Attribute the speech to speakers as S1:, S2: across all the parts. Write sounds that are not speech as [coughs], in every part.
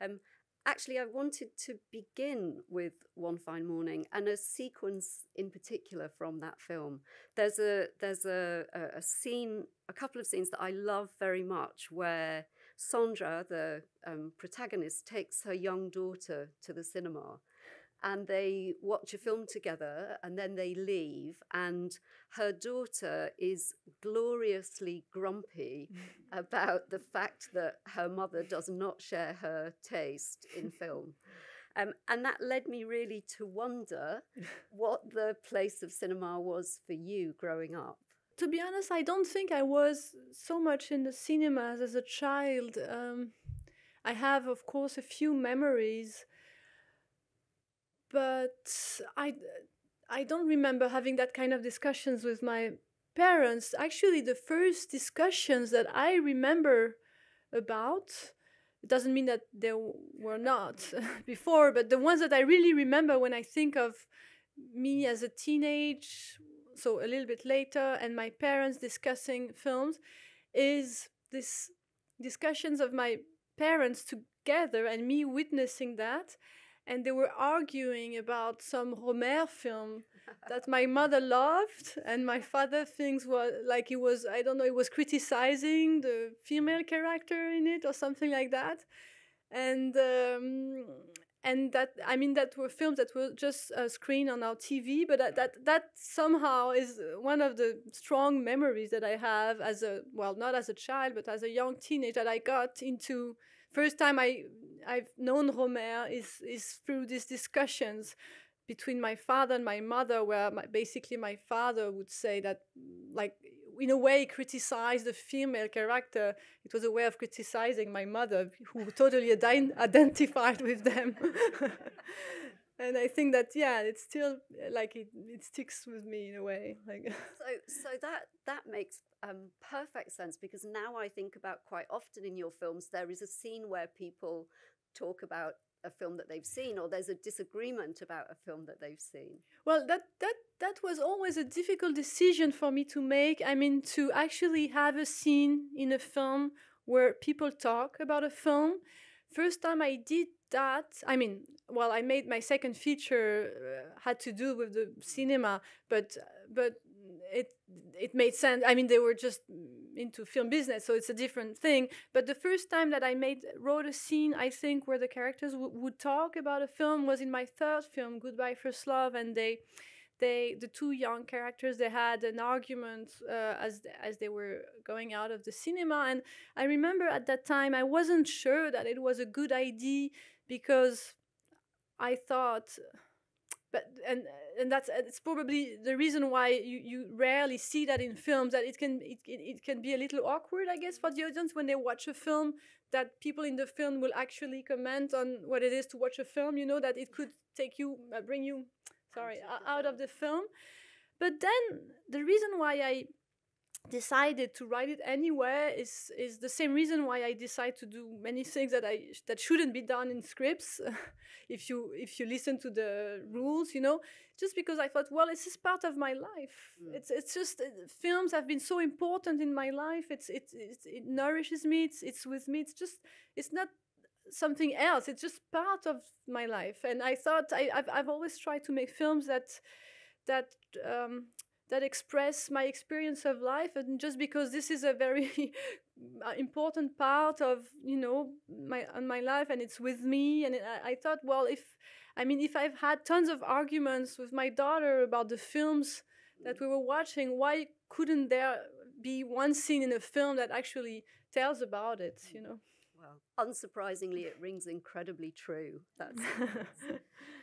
S1: Um, actually, I wanted to begin with One Fine Morning and a sequence in particular from that film. There's a there's a, a, a scene, a couple of scenes that I love very much, where Sandra, the um, protagonist, takes her young daughter to the cinema and they watch a film together and then they leave and her daughter is gloriously grumpy [laughs] about the fact that her mother does not share her taste in film. Um, and that led me really to wonder [laughs] what the place of cinema was for you growing up.
S2: To be honest i don't think i was so much in the cinemas as a child. Um, i have of course a few memories but I, I don't remember having that kind of discussions with my parents. Actually, the first discussions that I remember about, it doesn't mean that there were not [laughs] before, but the ones that I really remember when I think of me as a teenage, so a little bit later, and my parents discussing films, is this discussions of my parents together and me witnessing that and they were arguing about some Rohmer film [laughs] that my mother loved and my father thinks was like he was I don't know he was criticizing the female character in it or something like that. And um, and that I mean that were films that were just uh, screened on our TV but that, that that somehow is one of the strong memories that I have as a well not as a child but as a young teenager that I got into first time I I've known Rohmer is is through these discussions between my father and my mother, where my, basically my father would say that, like in a way, criticize the female character. It was a way of criticizing my mother, who totally [laughs] identified with them. [laughs] and I think that yeah, it's still like it, it sticks with me in a way. Like [laughs]
S1: so, so that that makes um, perfect sense because now I think about quite often in your films there is a scene where people talk about a film that they've seen or there's a disagreement about a film that they've seen?
S2: Well that that that was always a difficult decision for me to make. I mean to actually have a scene in a film where people talk about a film. First time i did that i mean well i made my second feature uh, had to do with the cinema but but it it made sense. I mean they were just into film business so it's a different thing. But the first time that i made wrote a scene i think where the characters would talk about a film was in my third film goodbye first love and they they the two young characters they had an argument uh, as as they were going out of the cinema. And i remember at that time i wasn't sure that it was a good idea because i thought but and and that's it's probably the reason why you, you rarely see that in films that it can it, it can be a little awkward i guess for the audience when they watch a film that people in the film will actually comment on what it is to watch a film you know that it could take you uh, bring you sorry out of the film. But then the reason why i decided to write it anywhere is is the same reason why I decide to do many things that I that shouldn't be done in scripts [laughs] if you if you listen to the rules you know? Just because I thought well this is part of my life. Mm. it's it's just uh, films have been so important in my life. It's it, it it nourishes me. It's it's with me. It's just it's not something else. It's just part of my life. And I thought I I've, I've always tried to make films that that um, that express my experience of life and just because this is a very [laughs] uh, important part of you know my my life and it's with me and I, I, thought well if i mean if i've had tons of arguments with my daughter about the films that we were watching why couldn't there be one scene in a film that actually tells about it you know?
S1: Well unsurprisingly it rings incredibly true. That's [laughs]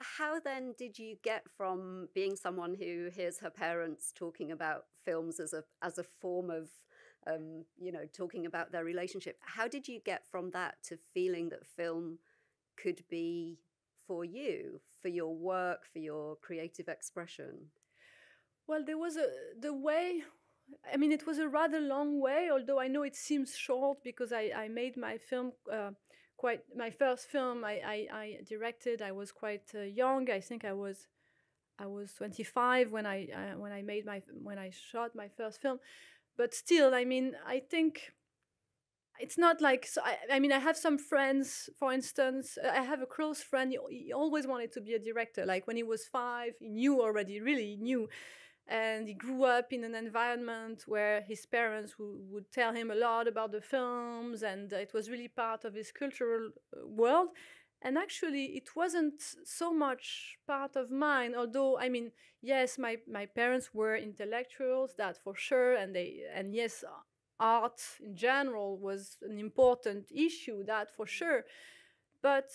S1: how then did you get from being someone who hears her parents talking about films as a as a form of um, you know talking about their relationship? How did you get from that to feeling that film could be for you for your work for your creative expression?
S2: Well there was a the way i mean it was a rather long way although i know it seems short because i, I made my film uh, quite my first film I, I, I directed. I was quite uh, young. I think I was I was 25 when I uh, when I made my when I shot my first film. But still, I mean, I think it's not like so I, I mean i have some friends for instance i have a close friend he, he, always wanted to be a director like when he was five he knew already really knew and he grew up in an environment where his parents would tell him a lot about the films and it was really part of his cultural uh, world. And actually it wasn't so much part of mine although i mean yes my, my parents were intellectuals that for sure and they and yes art in general was an important issue that for sure. But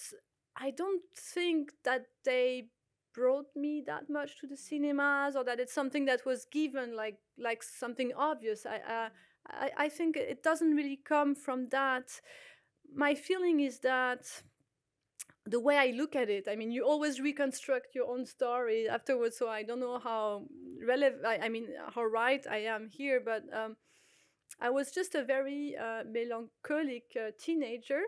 S2: i don't think that they brought me that much to the cinemas or that it's something that was given like like something obvious i uh, I, I think it doesn't really come from that my feeling is that the way I look at it, I mean, you always reconstruct your own story afterwards. So I don't know how relevant, I, I, mean, how right I am here, but um, I was just a very uh, melancholic uh, teenager,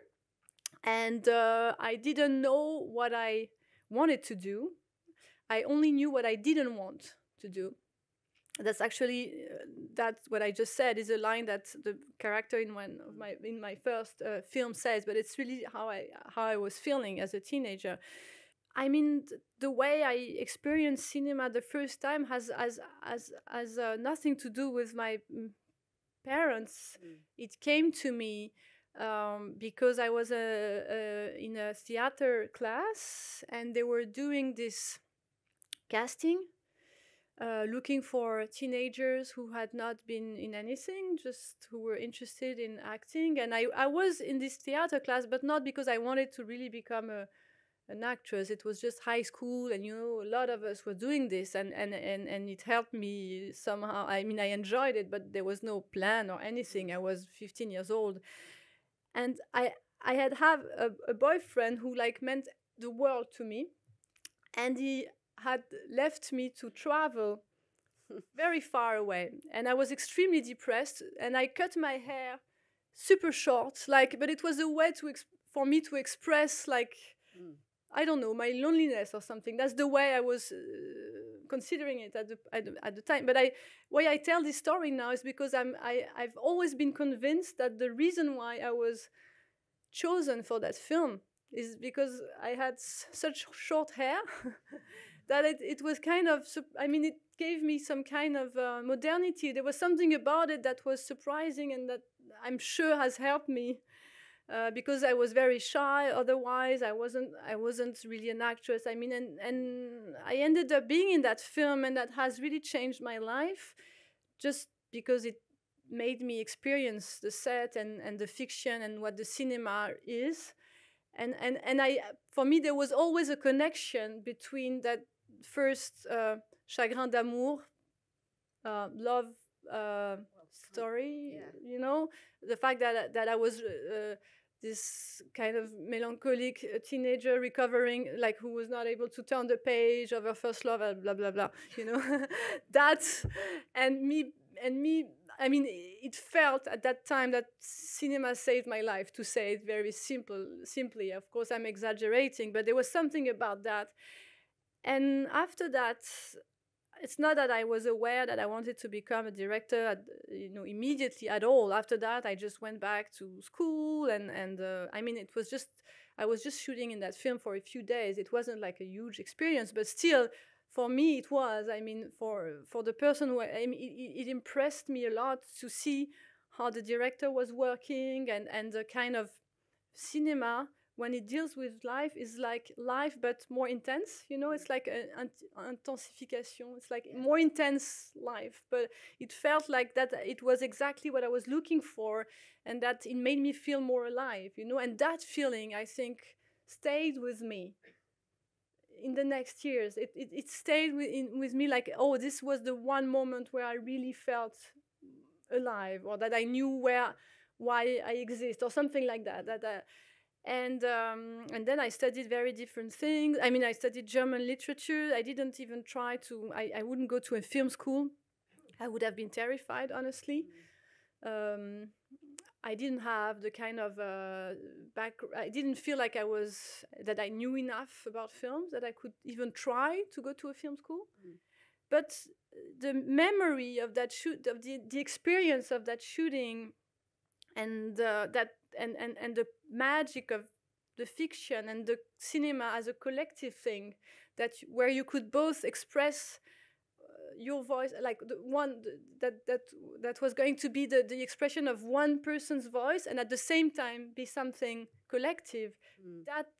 S2: and uh, I didn't know what I wanted to do. I only knew what I didn't want to do. That's actually uh, that's what I just said is a line that the character in one of my in my first uh, film says, but it's really how I how I was feeling as a teenager. I mean, the way I experienced cinema the first time has has has has uh, nothing to do with my mm, parents. Mm. It came to me um, because I was a, a, in a theater class and they were doing this casting, uh, looking for teenagers who had not been in anything, just who were interested in acting. And I, I was in this theater class, but not because I wanted to really become a an actress. It was just high school, and you know, a lot of us were doing this, and and and and it helped me somehow. I mean, I enjoyed it, but there was no plan or anything. I was 15 years old, and I I had have a, a boyfriend who like meant the world to me, and he had left me to travel very far away, and I was extremely depressed, and I cut my hair super short, like, but it was a way to for me to express like. Mm I don't know, my loneliness or something. That's the way I was uh, considering it at the, at the, at the time. But I, why I tell this story now is because I'm I, I've always been convinced that the reason why I was chosen for that film is because I had such short hair [laughs] that it, it was kind of I mean it gave me some kind of uh, modernity. There was something about it that was surprising and that I'm sure has helped me uh, because I was very shy. Otherwise, I wasn't. I wasn't really an actress. I mean, and and I ended up being in that film, and that has really changed my life, just because it made me experience the set and and the fiction and what the cinema is, and and and I for me there was always a connection between that first uh, chagrin d'amour, uh, love. Uh, story yeah. you know the fact that that i was uh, this kind of melancholic uh, teenager recovering, like who was not able to turn the page of her first love, blah blah blah. You know, [laughs] that and me and me. I mean, it felt at that time that cinema saved my life. To say it very simple, simply. Of course, I'm exaggerating, but there was something about that. And after that, it's not that I was aware that I wanted to become a director, at, you know, immediately at all. After that, I just went back to school, and and uh, I mean, it was just I was just shooting in that film for a few days. It wasn't like a huge experience, but still, for me, it was. I mean, for for the person who I mean, it, it impressed me a lot to see how the director was working and and the kind of cinema when it deals with life is like life but more intense you know? It's like an intensification. It's like more intense life but it felt like that it was exactly what i was looking for and that it made me feel more alive you know? And that feeling i think stayed with me in the next years. It, it, it stayed with, in, with me like oh this was the one moment where i really felt alive or that i knew where why i exist or something like that that and um, and then I studied very different things. I mean, I studied German literature. I didn't even try to. I, I wouldn't go to a film school. I would have been terrified, honestly. Um, I didn't have the kind of uh, back. I didn't feel like I was that I knew enough about films that I could even try to go to a film school. Mm. But the memory of that shoot, of the, the experience of that shooting, and uh, that and, and and the magic of the fiction and the cinema as a collective thing that where you could both express uh, your voice like the one that that that was going to be the, the expression of one person's voice and at the same time be something collective mm. that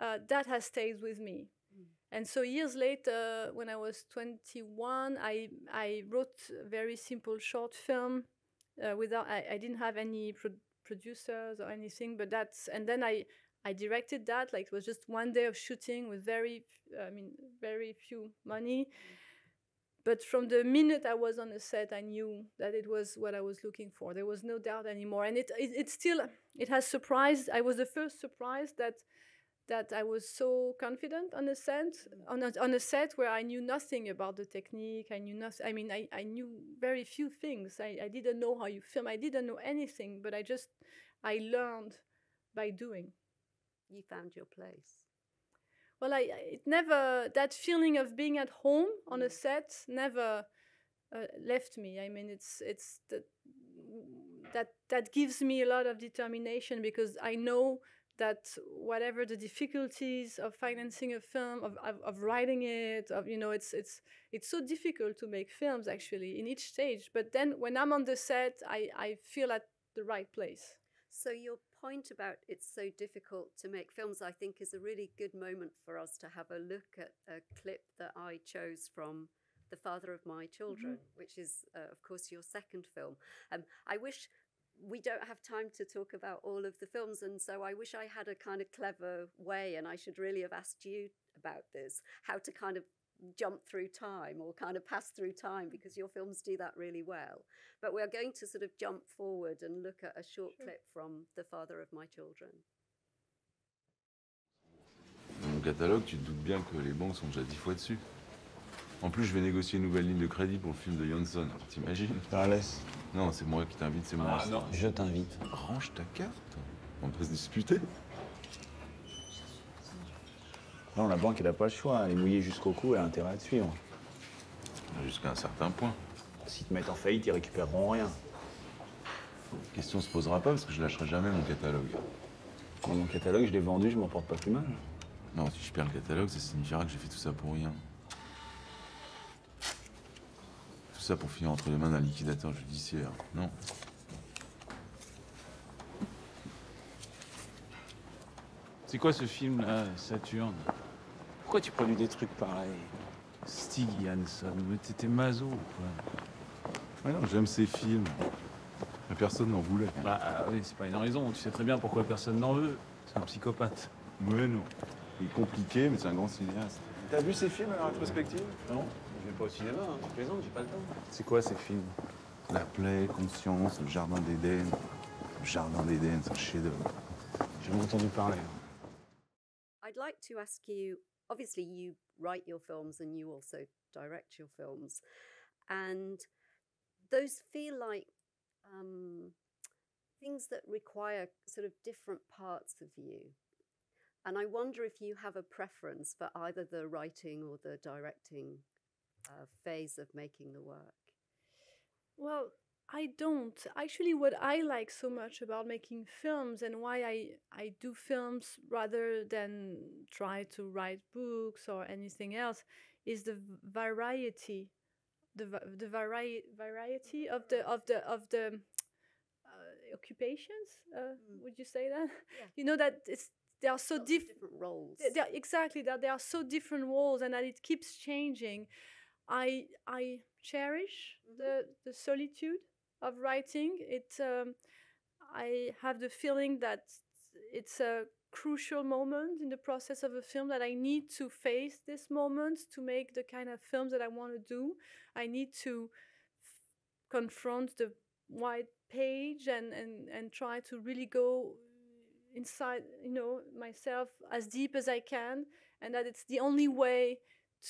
S2: uh, that has stayed with me mm. and so years later when i was 21 i i wrote a very simple short film uh, without I, I didn't have any pro- producers or anything but that's and then i i directed that like it was just one day of shooting with very i mean very few money. But from the minute i was on the set i knew that it was what i was looking for. There was no doubt anymore. And it it, it still it has surprised i was the first surprised that that I was so confident on a set on a, on a set where I knew nothing about the technique. I knew nothing. I mean, I, I knew very few things. I, I didn't know how you film. I didn't know anything, but I just I learned by doing.
S1: You found your place.
S2: Well, I it never that feeling of being at home on mm. a set never uh, left me. I mean, it's it's the, that that gives me a lot of determination because I know that whatever the difficulties of financing a film of, of, of, writing it of you know it's it's it's so difficult to make films actually in each stage. But then when i'm on the set i i feel at the right place.
S1: So your point about it's so difficult to make films i think is a really good moment for us to have a look at a clip that i chose from the father of my children mm-hmm. which is uh, of course your second film. Um, i wish we don't have time to talk about all of the films. And so I wish I had a kind of clever way, and I should really have asked you about this how to kind of jump through time or kind of pass through time mm-hmm. because your films do that really well. But we're going to sort of jump forward and look at a short sure. clip from The Father of My Children.
S3: Dans mon catalogue, tu te doutes bien que les banques sont déjà dix fois dessus. En plus, je vais négocier une nouvelle ligne de crédit pour le film de Janssen. T'imagines
S4: Ça laisse.
S3: Non, c'est moi qui t'invite, c'est moi.
S4: Ah non, je t'invite.
S3: Range ta carte. On peut se disputer.
S4: Non, la banque, elle n'a pas le choix. Elle est mouillée jusqu'au cou, elle a intérêt à te suivre.
S3: Jusqu'à un certain point.
S4: S'ils te mettent en faillite, ils récupéreront rien.
S3: La question se posera pas parce que je lâcherai jamais mon catalogue.
S4: mon catalogue, je l'ai vendu, je m'en porte pas plus mal.
S3: Non, si je perds le catalogue, ça signifiera que j'ai fait tout ça pour rien. Tout ça pour finir entre les mains d'un liquidateur judiciaire. Non?
S5: C'est quoi ce film là, Saturne?
S4: Pourquoi tu produis des trucs pareils?
S5: Stig Jansson, mais t'étais maso ou quoi?
S3: Ouais non, j'aime ces films. Mais personne n'en voulait.
S5: Bah oui, c'est pas une raison. Tu sais très bien pourquoi personne n'en veut. C'est un psychopathe.
S3: Ouais non. Il est compliqué, mais c'est un grand cinéaste.
S4: T'as vu ces films à la rétrospective?
S3: Non.
S4: Je vais pas au cinéma, hein. je plaisante, j'ai pas le temps.
S5: C'est quoi ces films
S3: La plaie, Conscience, Le Jardin d'Éden. Le Jardin d'Éden, c'est un chef-d'œuvre.
S4: J'ai entendu parler.
S1: I'd like to ask you obviously, you write your films and you also direct your films. And those feel like um, things that require sort of different parts of you. And I wonder if you have a preference for either the writing or the directing uh, phase of making the work?
S2: Well, I don't. Actually, what I like so much about making films and why I, I do films rather than try to write books or anything else is the variety, the the vari- variety of the of the of the uh, occupations. Uh, mm. Would you say that? Yeah. You know that it's they are so diff-
S1: different roles.
S2: They, they exactly that they are so different roles and that it keeps changing. I I cherish mm-hmm. the the solitude of writing. It um, I have the feeling that it's a crucial moment in the process of a film that I need to face this moment to make the kind of films that I want to do. I need to f- confront the white page and, and, and try to really go inside, you know, myself as deep as I can, and that it's the only way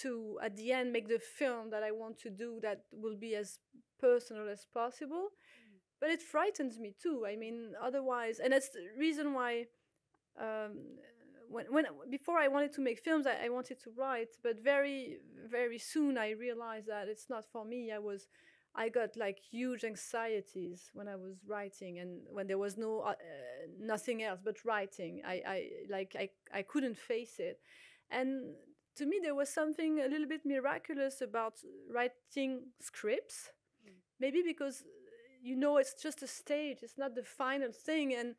S2: to at the end make the film that I want to do that will be as personal as possible. Mm. But it frightens me too. I mean, otherwise, and that's the reason why. Um, when, when before I wanted to make films, I, I wanted to write, but very very soon I realized that it's not for me. I was I got like huge anxieties when I was writing and when there was no uh, nothing else but writing. I, I like I, I couldn't face it. And to me there was something a little bit miraculous about writing scripts. Mm. Maybe because you know it's just a stage, it's not the final thing and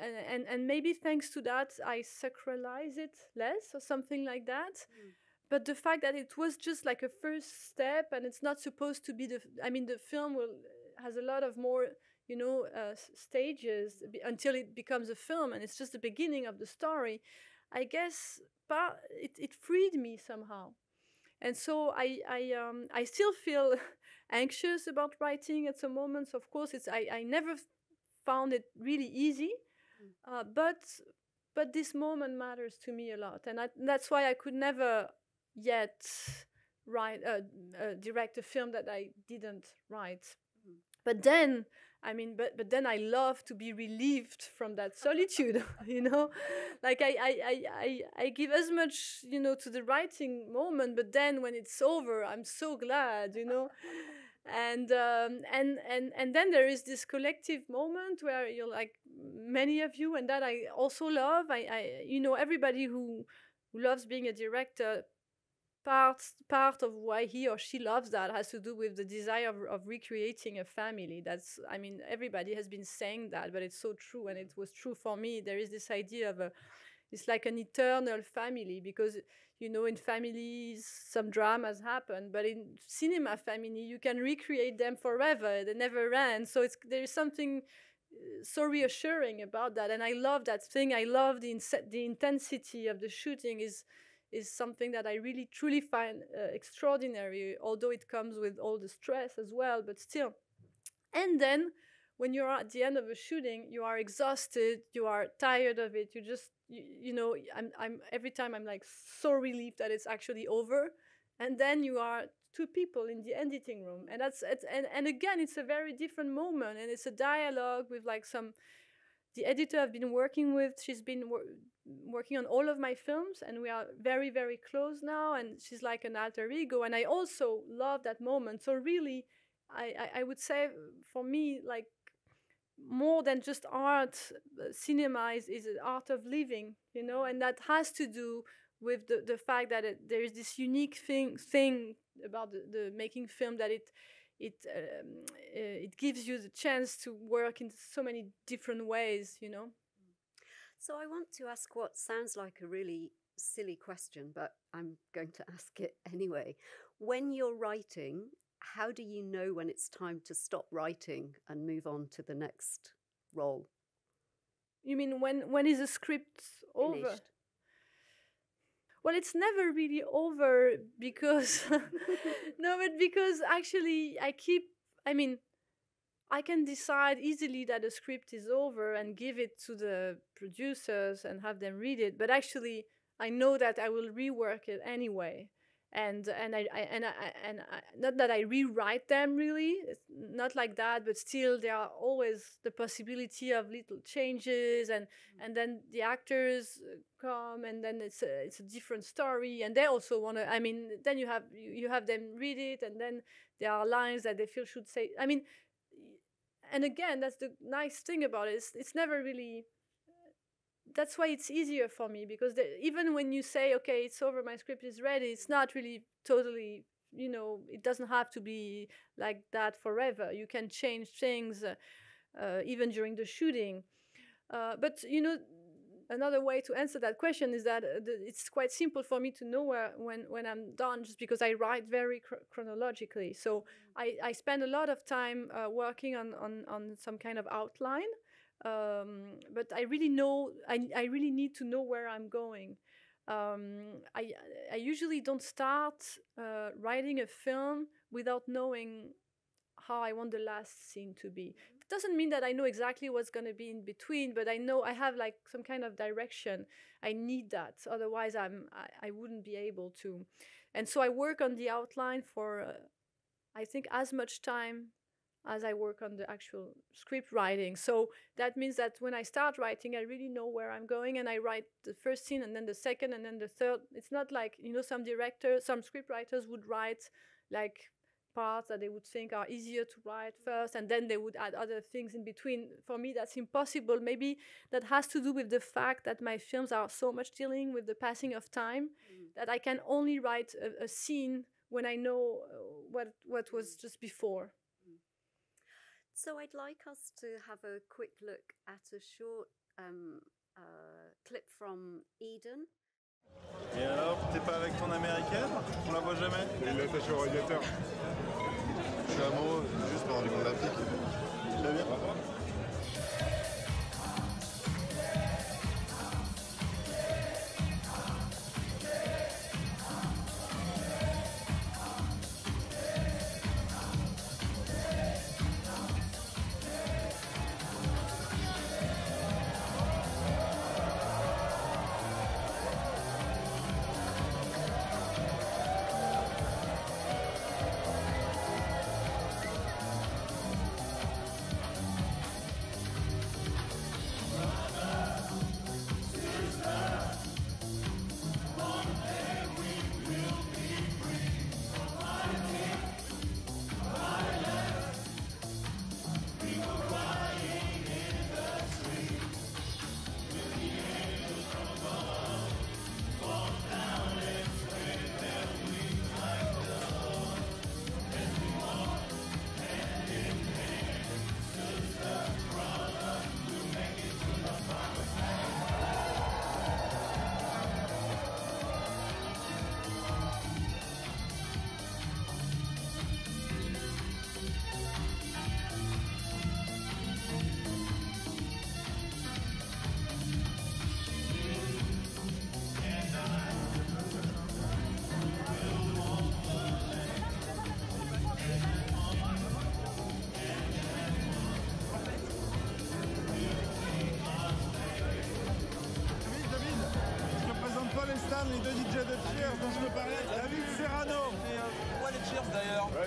S2: and, and, and maybe thanks to that I sacralize it less or something like that. Mm but the fact that it was just like a first step and it's not supposed to be the i mean the film will has a lot of more you know uh, stages until it becomes a film and it's just the beginning of the story i guess but it, it freed me somehow and so i i um i still feel [laughs] anxious about writing at some moments of course it's i i never found it really easy mm. uh, but but this moment matters to me a lot and I, that's why i could never yet write uh, uh, direct a film that I didn't write. Mm. But then, I mean, but but then I love to be relieved from that solitude. [laughs] you know, like I, I I I I give as much you know to the writing moment, but then when it's over, I'm so glad. You know. and um, and and and then there is this collective moment where you're like many of you and that i also love i, I you know everybody who who loves being a director part part of why he or she loves that has to do with the desire of, of recreating a family. That's i mean everybody has been saying that but it's so true and it was true for me. There is this idea of a it's like an eternal family because you know in families some dramas happen but in cinema family you can recreate them forever. They never end. So it's there is something uh, so reassuring about that and i love that thing. I love the, the intensity of the shooting is is something that I really truly find uh, extraordinary, although it comes with all the stress as well, but still. And then when you're at the end of a shooting, you are exhausted, you are tired of it, you just, you, you know, I'm, I'm, every time I'm like so relieved that it's actually over. And then you are two people in the editing room. And that's, it's, and, and again, it's a very different moment and it's a dialogue with like some, the editor I've been working with, she's been working on all of my films, and we are very, very close now. And she's like an alter ego, and I also love that moment. So really, I, I, I would say for me, like more than just art, uh, cinema is, is an art of living, you know, and that has to do with the, the fact that it, there is this unique thing thing about the, the making film that it it um, uh, it gives you the chance to work in so many different ways you know
S1: so i want to ask what sounds like a really silly question but i'm going to [laughs] ask it anyway. When you're writing how do you know when it's time to stop writing and move on to the next role?
S2: You mean when when is a script Finished. over well it's never really over because [laughs] no but because actually i keep i mean i can decide easily that a script is over and give it to the producers and have them read it but actually i know that i will rework it anyway and and I, I and I and I, not that I rewrite them really, it's not like that, but still there are always the possibility of little changes, and mm. and then the actors uh, come, and then it's a it's a different story, and they also want to. I mean, then you have you, you have them read it, and then there are lines that they feel should say. I mean, and again, that's the nice thing about it. It's, it's never really that's why it's easier for me because the, even when you say okay it's over my script is ready it's not really totally you know it doesn't have to be like that forever you can change things uh, uh, even during the shooting uh, but you know another way to answer that question is that uh, the, it's quite simple for me to know where, when when i'm done just because i write very cr- chronologically so I, I spend a lot of time uh, working on, on on some kind of outline um, but I really know I, I really need to know where I'm going. Um, I I usually don't start uh, writing a film without knowing how I want the last scene to be. Doesn't mean that I know exactly what's going to be in between, but I know I have like some kind of direction. I need that, otherwise I'm I, I wouldn't be able to. And so I work on the outline for uh, I think as much time as I work on the actual script writing. So that means that when I start writing, I really know where I'm going and I write the first scene and then the second and then the third. It's not like, you know, some directors, some script writers would write like parts that they would think are easier to write first, and then they would add other things in between. For me, that's impossible. Maybe that has to do with the fact that my films are so much dealing with the passing of time
S1: Mm.
S2: that I can only write a, a scene when I know uh, what what was just before.
S1: So I'd like us to have a quick look at a short um, uh, clip from Eden.
S6: Et alors, t'es pas avec ton américaine On la voit jamais
S7: Il est attaché au radiateur.
S6: Je suis amoureux, juste pendant les olympiques. Très bien.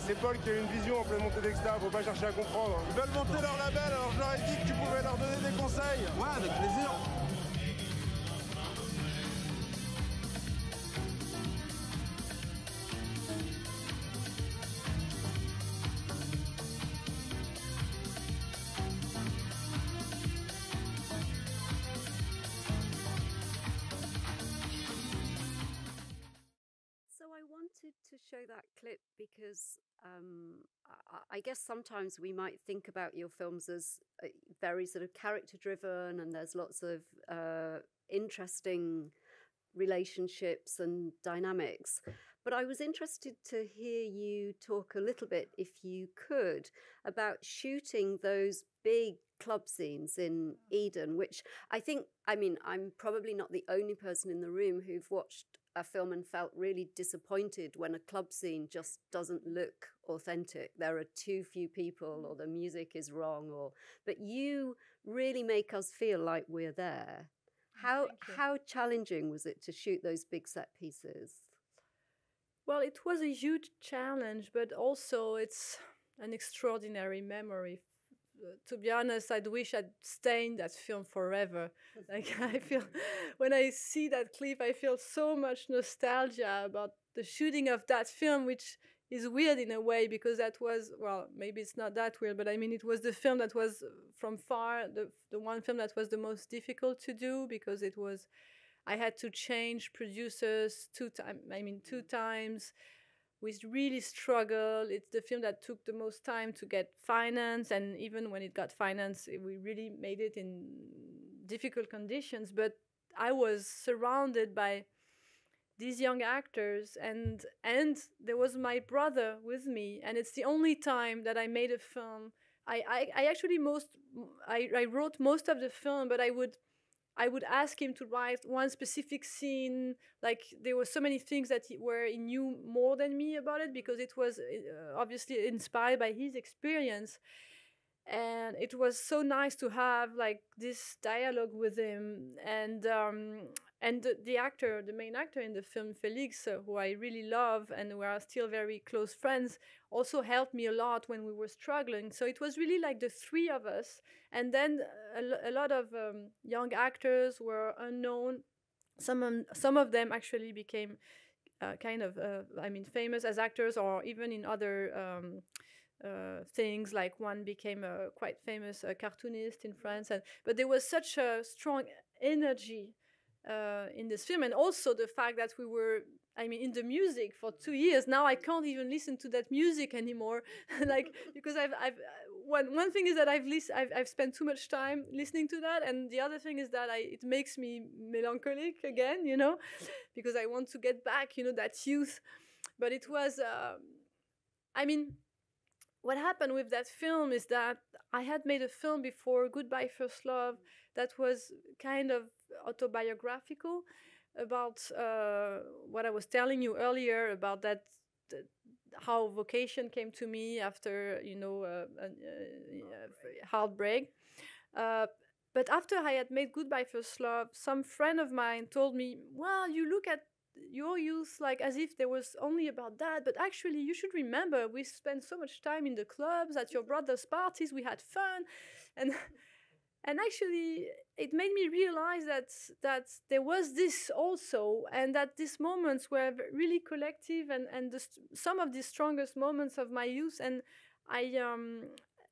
S7: C'est Paul qui a eu une vision en pleine montée d'extra, faut pas chercher à comprendre.
S6: Ils veulent monter leur label, alors je leur ai dit que tu pouvais leur donner des conseils.
S8: Ouais, avec plaisir.
S1: Guess sometimes we might think about your films as uh, very sort of character driven, and there's lots of uh, interesting relationships and dynamics. But I was interested to hear you talk a little bit, if you could, about shooting those big club scenes in Eden, which I think, I mean, I'm probably not the only person in the room who've watched a film and felt really disappointed when a club scene just doesn't look authentic. There are too few people, or the music is wrong, or but you really make us feel like we're there.
S2: Mm, how
S1: how challenging was it to shoot those big set pieces?
S2: Well, it was a huge challenge, but also it's an extraordinary memory. To be honest, I'd wish I'd stay in that film forever. [laughs] Like [laughs] I feel when I see that clip, I feel so much nostalgia about the shooting of that film, which is weird in a way because that was well, maybe it's not that weird, but I mean it was the film that was uh, from far the the one film that was the most difficult to do because it was I had to change producers two times. I mean, two times. We really struggled. It's the film that took the most time to get finance, and even when it got finance, we really made it in difficult conditions. But I was surrounded by these young actors, and and there was my brother with me, and it's the only time that I made a film. I I, I actually most I, I wrote most of the film, but I would I would ask him to write one specific scene. Like there were so many things that he, he knew more than me about it because it was uh, obviously inspired by his experience. And it was so nice to have like this dialogue with him, and um, and the, the actor, the main actor in the film, Felix, uh, who I really love, and we are still very close friends, also helped me a lot when we were struggling. So it was really like the three of us, and then a, a lot of um, young actors were unknown. Some of, some of them actually became uh, kind of, uh, I mean, famous as actors or even in other um, uh, things. Like one became a quite famous uh, cartoonist in France, and but there was such a strong energy uh, in this film, and also the fact that we were. I mean, in the music for two years now, I can't even listen to that music anymore. [laughs] like [laughs] because I've, I've one one thing is that I've, lis- I've I've spent too much time listening to that, and the other thing is that I it makes me melancholic again, you know, [laughs] because I want to get back, you know, that youth. But it was, uh, I mean, what happened with that film is that I had made a film before, Goodbye First Love, that was kind of autobiographical about uh, what I was telling you earlier about that. th- how vocation came to me after you know uh, a, a heartbreak uh, but after i had made goodbye first love some friend of mine told me well you look at your youth like as if there was only about that but actually you should remember we spent so much time in the clubs at your [laughs] brother's parties we had fun and [laughs] and actually it made me realize that that there was this also and that these moments were really collective and and the, some of the strongest moments of my youth. And i um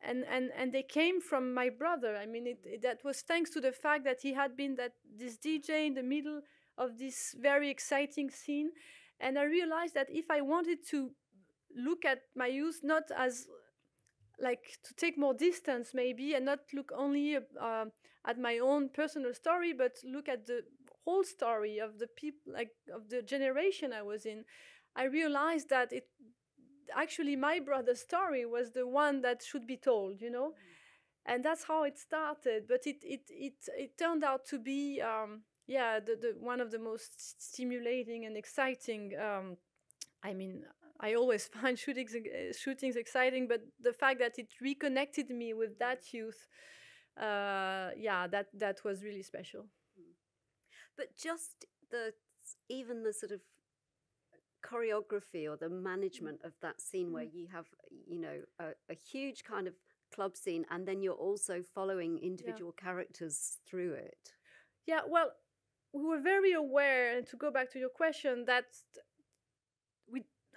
S2: and and and they came from my brother. I mean it, it that was thanks to the fact that he had been that this dj in the middle of this very exciting scene. And i realized that if i wanted to look at my youth not as like to take more distance maybe and not look only uh, at my own personal story but look at the whole story of the people like of the generation i was in. I realized that it actually my brother's story was the one that should be told you know? And that's how it started. But it it it, it turned out to be um, yeah the, the one of the most stimulating and exciting um, i mean I always [laughs] find shootings uh, shootings exciting, but the fact that it reconnected me with that youth, uh, yeah, that that was really special.
S1: But just the even the sort of choreography or the management of that scene where you have you know a, a huge kind of club scene and then you're also following individual characters through it.
S2: Yeah, well, we were very aware, and to go back to your question, that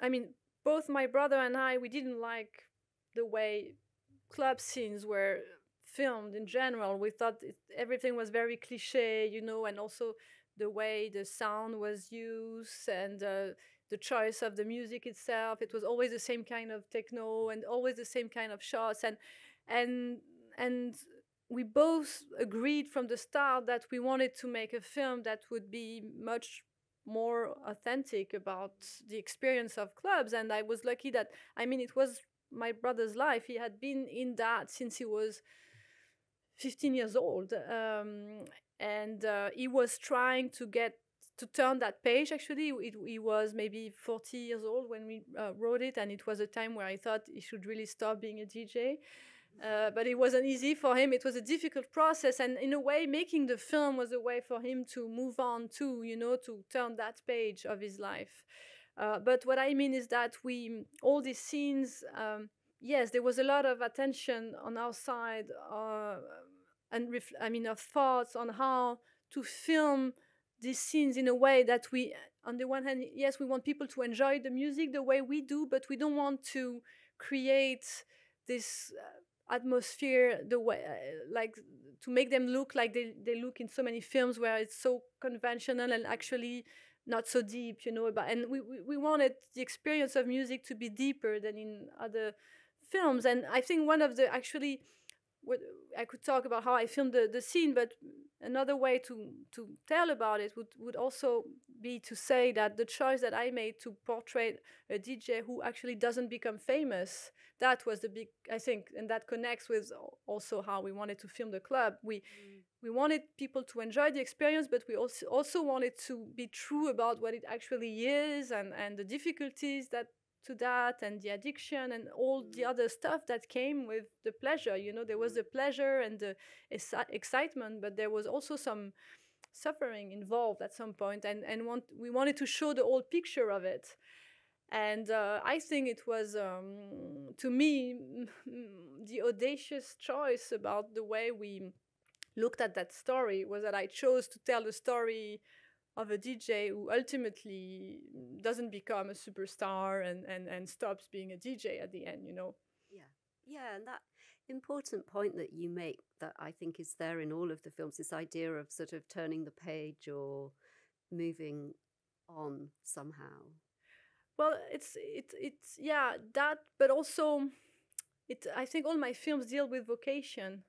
S2: I mean, both my brother and I, we didn't like the way club scenes were filmed in general. We thought it, everything was very cliche, you know, and also the way the sound was used and uh, the choice of the music itself. It was always the same kind of techno and always the same kind of shots, and and and we both agreed from the start that we wanted to make a film that would be much more authentic about the experience of clubs and i was lucky that i mean it was my brother's life. He had been in that since he was 15 years old um, and uh, he was trying to get to turn that page actually. It, he was maybe 40 years old when we uh, wrote it and it was a time where i thought he should really stop being a dj uh, but it wasn't easy for him. It was a difficult process, and in a way, making the film was a way for him to move on too. You know, to turn that page of his life. Uh, but what I mean is that we all these scenes. Um, yes, there was a lot of attention on our side, uh, and ref- I mean, of thoughts on how to film these scenes in a way that we, on the one hand, yes, we want people to enjoy the music the way we do, but we don't want to create this. Uh, atmosphere the way uh, like to make them look like they, they look in so many films where it's so conventional and actually not so deep you know about and we, we, we wanted the experience of music to be deeper than in other films. And i think one of the actually what i could talk about how i filmed the, the scene but another way to to tell about it would, would also be to say that the choice that i made to portray a dj who actually doesn't become famous that was the big i think and that connects with also how we wanted to film the club we mm. we wanted people to enjoy the experience but we also also wanted to be true about what it actually is and and the difficulties that to that and the addiction and all the other stuff that came with the pleasure you know there was the pleasure and the excitement but there was also some suffering involved at some point and and want, we wanted to show the whole picture of it. And uh, I think it was, um, to me, [laughs] the audacious choice about the way we looked at that story was that I chose to tell the story of a DJ who ultimately doesn't become a superstar and, and, and stops being a DJ at the end, you know.
S1: Yeah. Yeah, and that important point that you make that I think is there in all of the films, this idea of sort of turning the page or moving on somehow.
S2: Well, it's it it's yeah, that but also it I think all my films deal with vocation.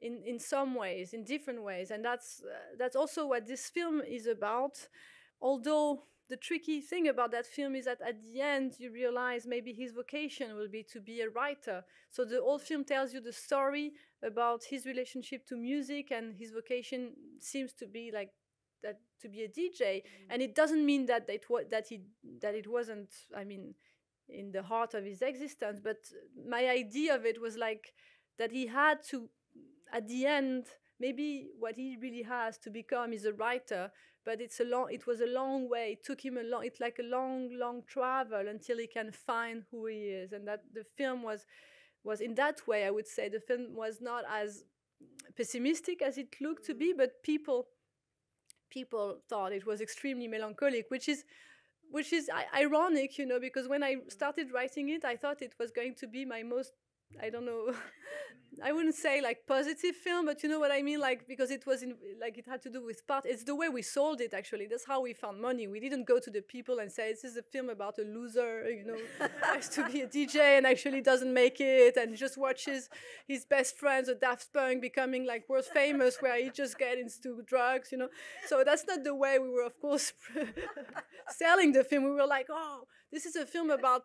S2: In in some ways in different ways and that's uh, that's also what this film is about. Although the tricky thing about that film is that at the end you realize maybe his vocation will be to be a writer. So the whole film tells you the story about his relationship to music and his vocation seems to be like that to be a DJ and it doesn't mean that it wa- that he that it wasn't I mean in the heart of his existence but my idea of it was like that he had to at the end maybe what he really has to become is a writer but it's a long it was a long way. It took him a long it's like a long long travel until he can find who he is. And that the film was was in that way i would say. The film was not as pessimistic as it looked to be but people people thought it was extremely melancholic which is which is ironic you know because when i started writing it i thought it was going to be my most i don't know. [laughs] I wouldn't say like positive film but you know what i mean? Like because it was in like it had to do with part it's the way we sold it actually. That's how we found money. We didn't go to the people and say this is a film about a loser you know [laughs] has to be a dj and actually doesn't make it and just watches his best friends a daft punk becoming like world famous where he just gets into drugs you know? So that's not the way we were of course [laughs] selling the film. We were like oh this is a film about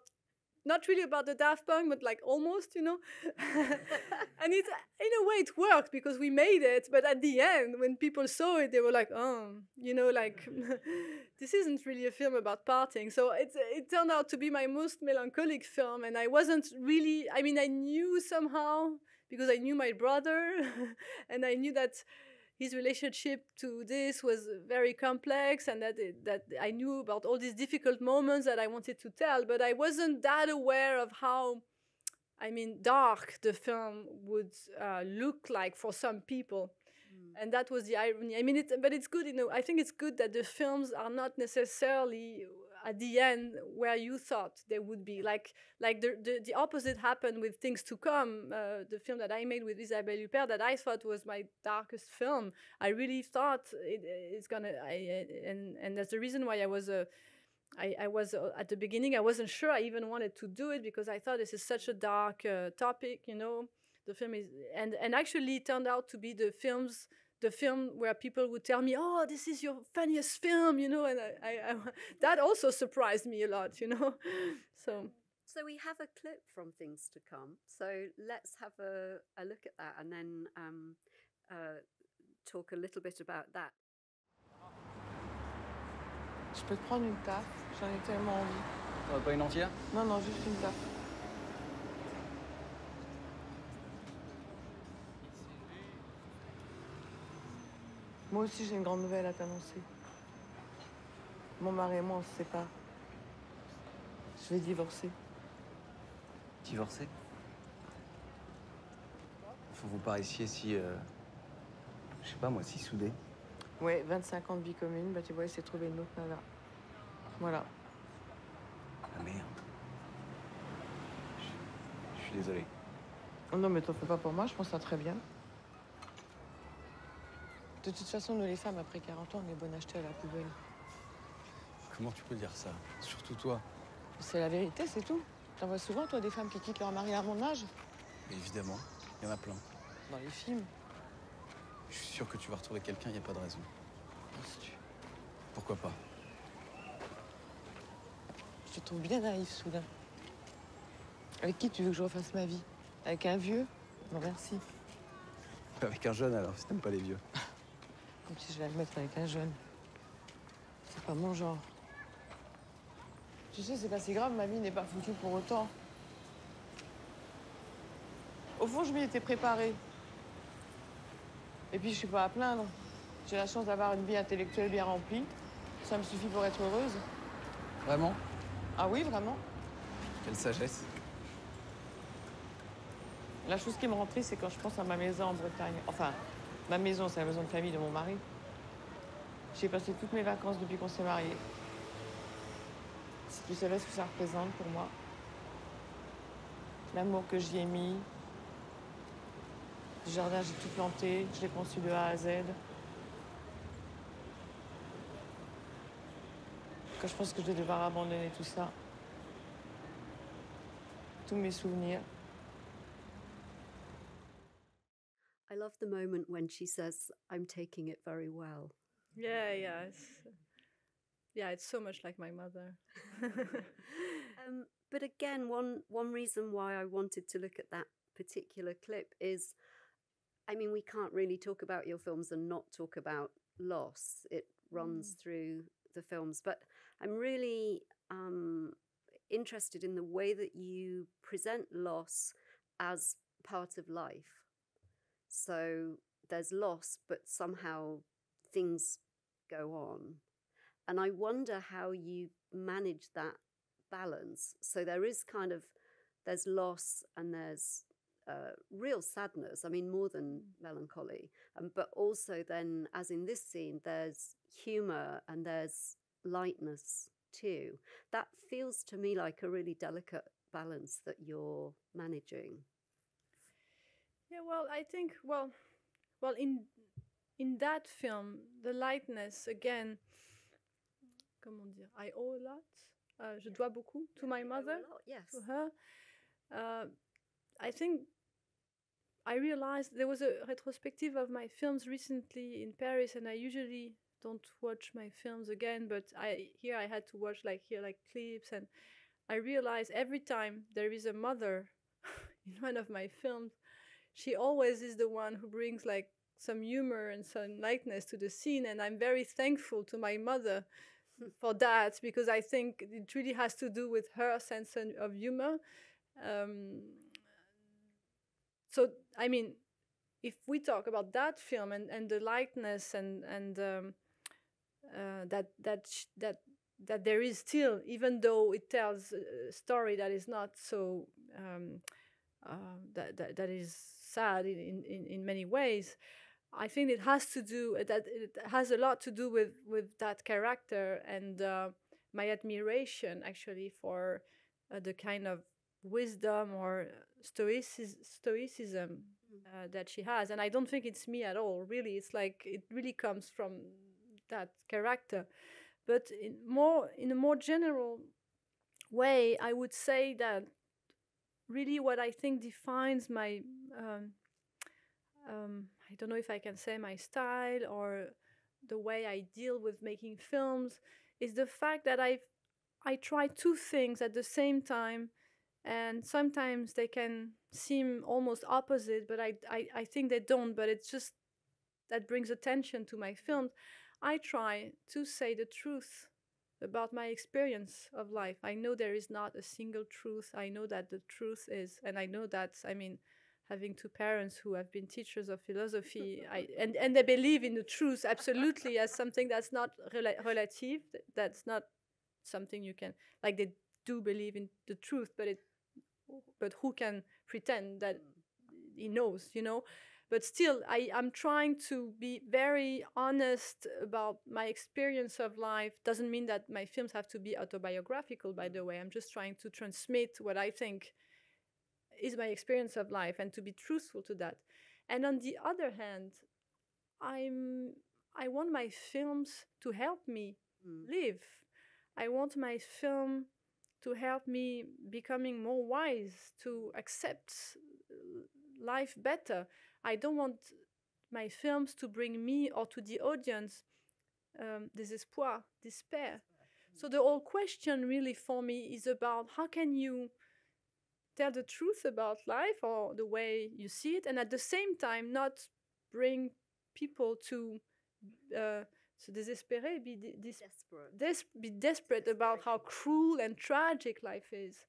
S2: not really about the Daft Punk, but like almost, you know. [laughs] and it, in a way, it worked because we made it. But at the end, when people saw it, they were like, "Oh, you know, like [laughs] this isn't really a film about partying." So it it turned out to be my most melancholic film, and I wasn't really. I mean, I knew somehow because I knew my brother, [laughs] and I knew that his relationship to this was very complex and that it, that I knew about all these difficult moments that I wanted to tell but I wasn't that aware of how I mean dark the film would uh, look like for some people. And that was the irony. I mean it but it's good you know I think it's good that the films are not necessarily at the end where you thought they would be. Like like the the, the opposite happened with things to come uh, the film that i made with isabelle huppert that i thought was my darkest film. I really thought it, it's gonna I, and and that's the reason why i was a I, I was uh, at the beginning i wasn't sure i even wanted to do it because i thought this is such a dark uh, topic you know? The film is and and actually turned out to be the films the film where people would tell me, "Oh, this is your funniest film," you know, and I, I, I, that also surprised me a lot, you know. [laughs] So
S1: So we have a clip from Things to Come. So let's have a, a look at that and then um, uh, talk a little bit about that.
S9: Je peux te prendre une taf J'en ai tellement envie.
S8: pas une entière
S9: Non, non, juste une taf. Moi aussi, j'ai une grande nouvelle à t'annoncer. Mon mari et moi, on se sépare. Je vais divorcer.
S8: Divorcé Faut vous paraissiez si. euh, je sais pas moi, si soudé.
S9: Ouais, 25 ans de vie commune, bah tu vois, il s'est trouvé une autre nana. Voilà.
S8: Ah merde. Je- Je suis désolé.
S9: Oh non, mais t'en fais pas pour moi, je pense ça très bien. De toute façon, nous les femmes, après 40 ans, on est bonnes à acheter à la poubelle.
S5: Comment tu peux dire ça? Surtout toi.
S9: C'est la vérité, c'est tout. T'en vois souvent, toi, des femmes qui quittent leur mari à mon âge?
S5: Mais évidemment, il y en a plein.
S9: Dans les films.
S5: Je suis sûr que tu vas retrouver quelqu'un, il n'y a pas de raison.
S9: Penses-tu?
S5: Pourquoi pas?
S9: Je te trouve bien naïf, soudain. Avec qui tu veux que je refasse ma vie? Avec un vieux? Non, merci.
S5: Avec un jeune alors, si t'aimes pas les vieux. [laughs]
S9: Comme si je vais me mettre avec un jeune. C'est pas mon genre. Tu sais, c'est pas si grave, ma vie n'est pas foutue pour autant. Au fond, je m'y étais préparée. Et puis, je suis pas à plaindre. J'ai la chance d'avoir une vie intellectuelle bien remplie. Ça me suffit pour être heureuse.
S5: Vraiment?
S9: Ah oui, vraiment.
S5: Quelle sagesse.
S9: La chose qui me rend triste, c'est quand je pense à ma maison en Bretagne. Enfin, ma maison, c'est la maison de famille de mon mari. J'ai passé toutes mes vacances depuis qu'on s'est mariés. Si tu savais ce que ça représente pour moi, l'amour que j'y ai mis, le jardin, j'ai tout planté, je l'ai conçu de A à Z. Quand je pense que je vais devoir abandonner tout ça, tous mes souvenirs.
S1: I love the moment when she says, I'm taking it very well.
S2: Yeah, yeah. It's, yeah, it's so much like my mother. [laughs]
S1: um, but again, one one reason why I wanted to look at that particular clip is, I mean, we can't really talk about your films and not talk about loss. It runs
S2: Mm.
S1: through the films, but I'm really um, interested in the way that you present loss as part of life. So there's loss, but somehow things go on. And I wonder how you manage that balance. So there is kind of there's loss and there's uh, real sadness. I mean, more than melancholy, um, but also then, as in this scene, there's humor and there's lightness too. That feels to me like a really delicate balance that you're managing.
S2: Yeah, well, I think well, well in in that film, the lightness again. Comment dire? I owe a lot. Uh, je dois beaucoup to my mother,
S1: yes.
S2: to her. Uh, I think I realized there was a retrospective of my films recently in Paris, and I usually don't watch my films again, but I here I had to watch like here like clips, and I realized every time there is a mother [laughs] in one of my films, she always is the one who brings like some humor and some lightness to the scene, and I'm very thankful to my mother for that because I think it really has to do with her sense of humor. Um, so I mean, if we talk about that film and, and the lightness and and um, uh, that that sh- that that there is still, even though it tells a story that is not so um, uh, that, that that is sad in, in in many ways. I think it has to do that it has a lot to do with with that character and uh, my admiration actually for uh, the kind of wisdom or stoicis- stoicism uh, that she has. And i don't think it's me at all really. It's like it really comes from that character. But in more in a more general way i would say that really what i think defines my um, um, i don't know if i can say my style or the way i deal with making films is the fact that i've i try two things at the same time and sometimes they can seem almost opposite but I, I i think they don't but it's just that brings attention to my films. I try to say the truth about my experience of life. I know there is not a single truth. I know that the truth is and i know that i mean having two parents who have been teachers of philosophy I, [laughs] and, and they believe in the truth absolutely as something that's not rela- relative that's not something you can like they do believe in the truth but it but who can pretend that mm. he knows you know but still I, i'm trying to be very honest about my experience of life. Doesn't mean that my films have to be autobiographical by the way. I'm just trying to transmit what i think is my experience of life and to be truthful to that. And on the other hand i'm i want my films to help me live. I want my film to help me becoming more wise to accept uh, life better i don't want my films to bring me or to the audience um, désespoir despair. So the whole question really for me is about how can you tell the truth about life or the way you see it and at the same time not bring people to uh, se désespérer be de- dis- des- be desperate about how cruel and tragic life is.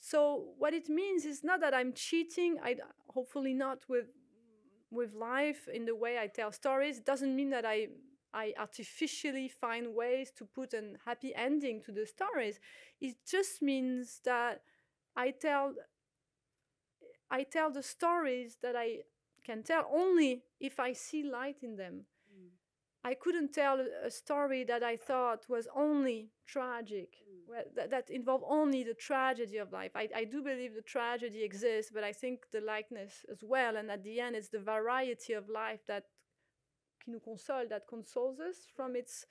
S2: So what it means is not that i'm cheating i hopefully not with with life in the way i tell stories it doesn't mean that i i artificially find ways to put a happy ending to the stories. It just means that i tell i tell the stories that i can tell only if i see light in them. Mm. I couldn't tell a, a story that I thought was only tragic, well, that, that involved only the tragedy of life. I, I do believe the tragedy exists, but I think the likeness as well. And at the end, it's the variety of life that qui nous console, that consoles us from its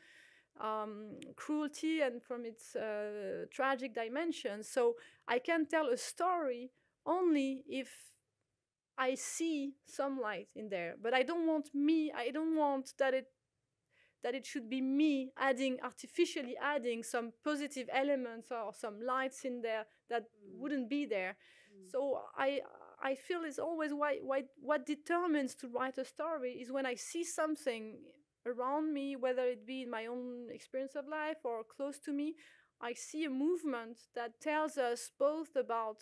S2: um, cruelty and from its uh, tragic dimension. So I can tell a story only if I see some light in there. But I don't want me, I don't want that it that it should be me adding artificially adding some positive elements or some lights in there that mm. wouldn't be there. Mm. So I I feel it's always why, why what determines to write a story is when I see something around me, whether it be in my own experience of life or close to me, I see a movement that tells us both about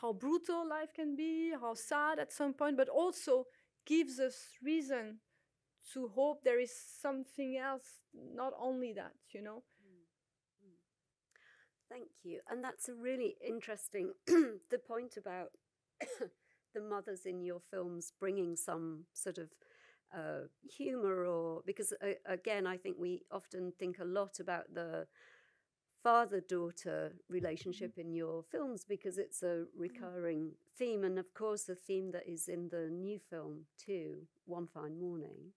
S2: how brutal life can be, how sad at some point, but also gives us reason to hope there is something else, not only that, you know.
S1: Thank you. And that's a really interesting [clears throat] the point about [coughs] the mothers in your films bringing some sort of uh, humor or because uh, again I think we often think a lot about the father daughter relationship mm-hmm. in your films because it's a mm-hmm. recurring theme and of course a theme that is in the new film too one fine morning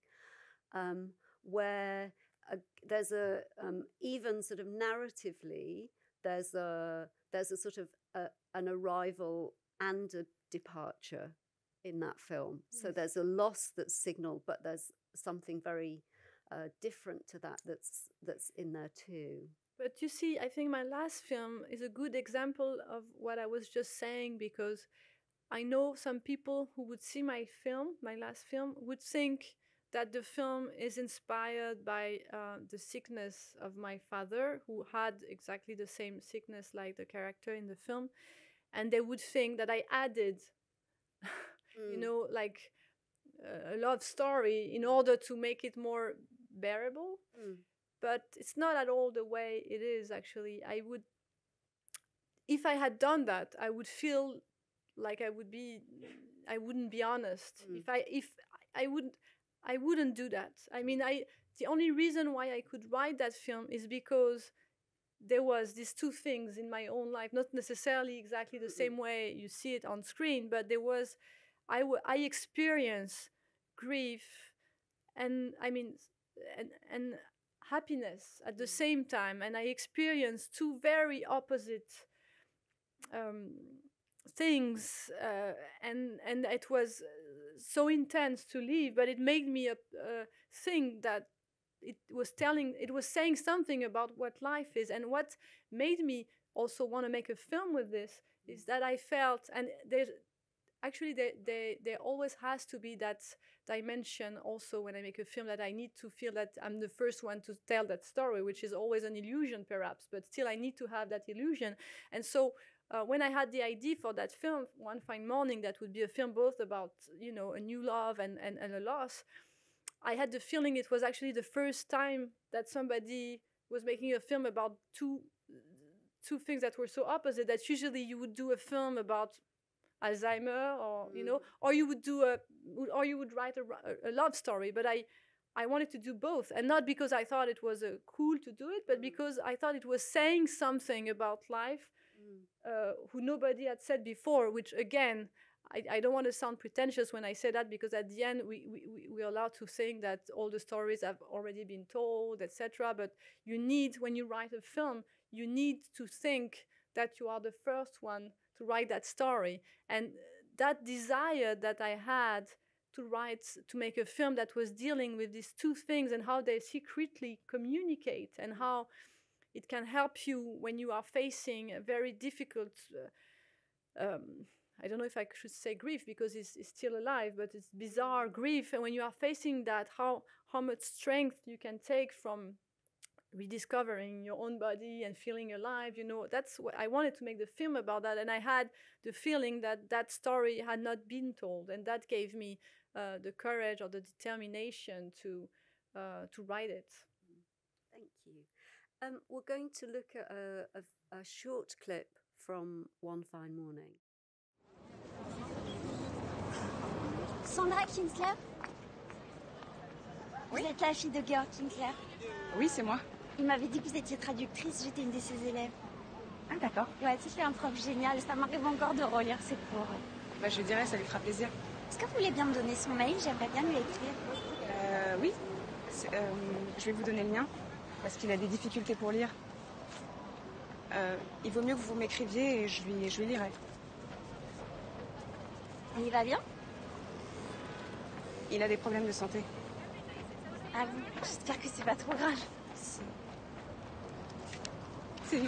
S1: um, where uh, there's a um, even sort of narratively there's a there's a sort of a, an arrival and a departure in that film. Yes. So there's a loss that's signaled, but there's something very uh, different to that that's that's in there too.
S2: But you see, I think my last film is a good example of what I was just saying because I know some people who would see my film, my last film, would think that the film is inspired by uh, the sickness of my father, who had exactly the same sickness like the character in the film. And they would think that I added, [laughs] mm. you know, like a love story in order to make it more bearable. Mm. But it's not at all the way it is, actually. I would, if I had done that, I would feel like I would be, I wouldn't be honest. Mm. If I, if I would, I wouldn't do that. I mean, I the only reason why I could write that film is because there was these two things in my own life, not necessarily exactly the same way you see it on screen, but there was I, w- I experience grief and I mean and and happiness at the same time, and I experienced two very opposite um, things, uh, and and it was so intense to leave, but it made me a, uh, think that it was telling, it was saying something about what life is. And what made me also want to make a film with this is that I felt, and there's actually there, there, there always has to be that dimension also when I make a film that I need to feel that I'm the first one to tell that story, which is always an illusion perhaps, but still I need to have that illusion. And so uh, when I had the idea for that film, One Fine Morning, that would be a film both about, you know, a new love and, and, and a loss, I had the feeling it was actually the first time that somebody was making a film about two two things that were so opposite that usually you would do a film about Alzheimer or you know mm. or you would do a or you would write a, a love story but I I wanted to do both and not because I thought it was uh, cool to do it but mm. because I thought it was saying something about life uh, who nobody had said before, which again, I, I, don't want to sound pretentious when I say that because at the end we, we, we're allowed to think that all the stories have already been told, etc. But you need, when you write a film, you need to think that you are the first one to write that story. And that desire that I had to write, to make a film that was dealing with these two things and how they secretly communicate and how it can help you when you are facing a very difficult. Uh, um, I don't know if I should say grief because it's, it's, still alive, but it's bizarre grief. And when you are facing that, how how much strength you can take from rediscovering your own body and feeling alive. You know, that's what I wanted to make the film about that, and I had the feeling that that story had not been told, and that gave me uh, the courage or the determination to uh, to write it.
S1: Um, we're going to look at a, a, a short clip from One Fine Morning.
S10: Sandra Kinsler Vous êtes la fille de Georg Kinkler
S11: Oui, c'est moi.
S10: Il m'avait dit que vous étiez traductrice, j'étais une de ses élèves.
S11: Ah, d'accord.
S10: Ouais, c'est un prof génial, ça m'arrive encore de relire ses cours.
S11: Bah, je dirais, ça lui fera plaisir.
S10: Est-ce que vous voulez bien me donner son mail? J'aimerais bien lui écrire.
S11: Euh, oui. Euh, je vais vous donner le mien, parce qu'il a des difficultés pour lire. Euh, il vaut mieux que vous m'écriviez et je lui, je lui lirai.
S10: Il va bien?
S11: Il a des problèmes de santé.
S10: Ah bon? J'espère que c'est pas trop grave.
S11: C'est une